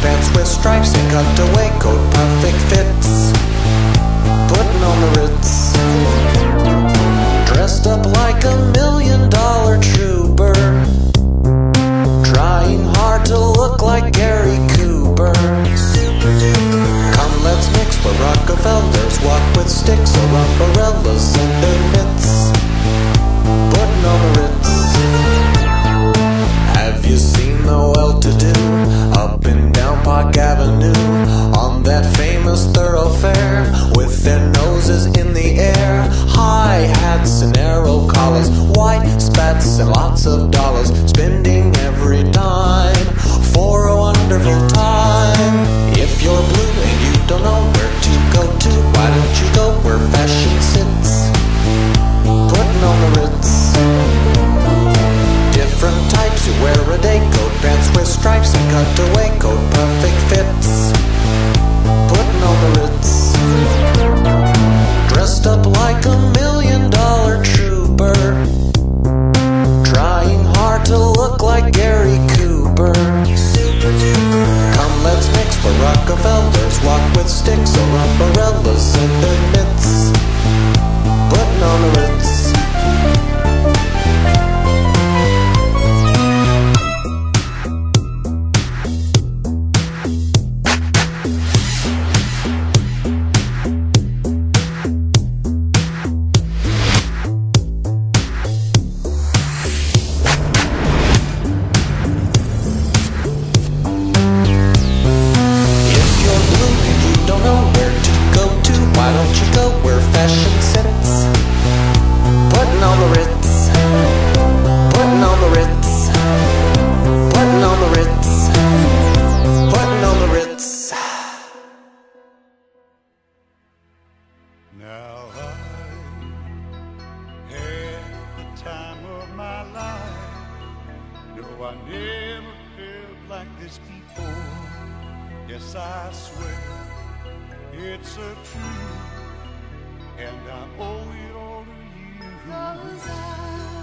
pants with stripes and cutaway coat, perfect fits. Putting on the ritz. Dressed up like a million dollar trooper. Trying hard to look like Gary Cooper. Come, let's mix where Rockefellers walk with sticks or umbrellas white spats and lots of dollars, spending every dime for a wonderful time. If you're blue and you don't know where to go to, why don't you go where fashion sits? Putting on the ritz. Different types who wear a day coat, pants with stripes and cutaway Rockefellers walk with sticks or umbrellas and their mitts. Putting on the ritz. This before. Yes, I swear it's a truth, and I owe it all to you. Cause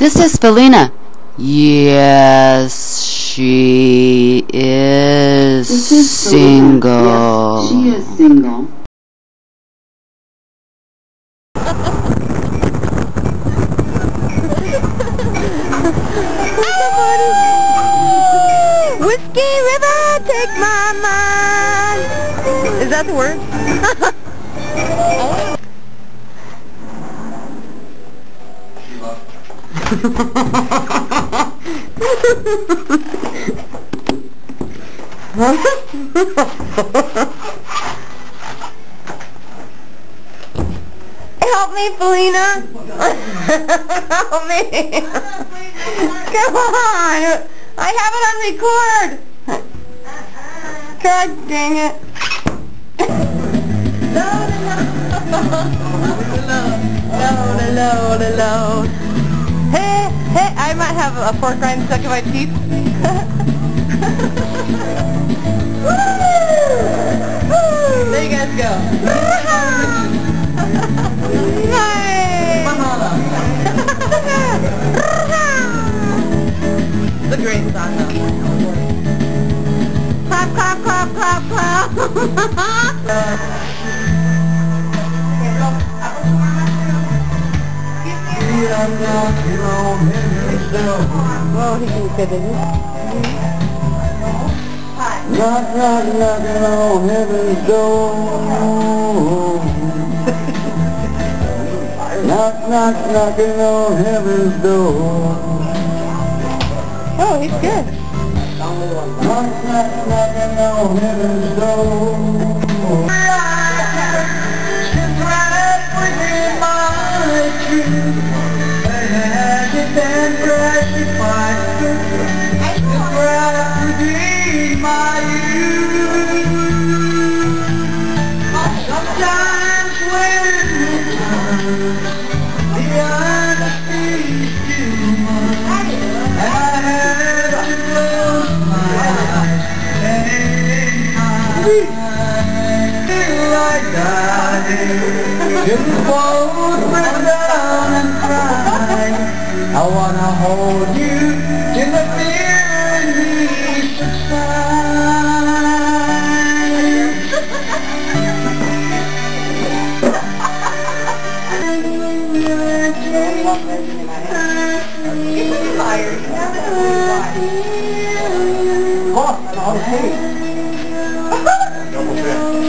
This is Felina. Yes, she is This is Selena. single. Yes, she is single. Whiskey River, take my mind. Is that the word? Help me, Felina. Help me. Come on. I have it on record. God dang it. Load, load, load, load. I might have a fork rind stuck in my teeth. there you guys go. A great song though. Clap, clap, clap, clap, clap. Whoa, he can fit in. Knock, knock, knocking on heaven's door. knock, knock, knocking on heaven's door. Oh, he's good. Knock, knock, knocking on heaven's door. She's right within my dream. Hey! Double check.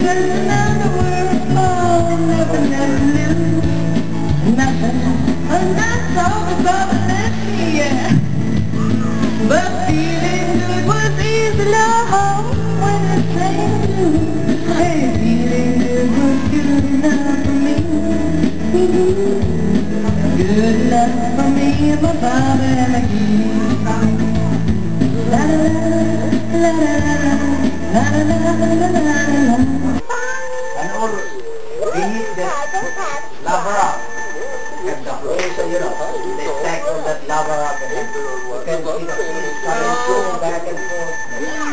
There's another world good enough for me and my Bob and my kids. La la la, la la la, la la la la la la Tanur, being the La la. and the place of Europe, they stack that La la. the sea.